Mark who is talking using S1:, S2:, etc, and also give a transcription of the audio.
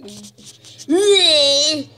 S1: Yeah.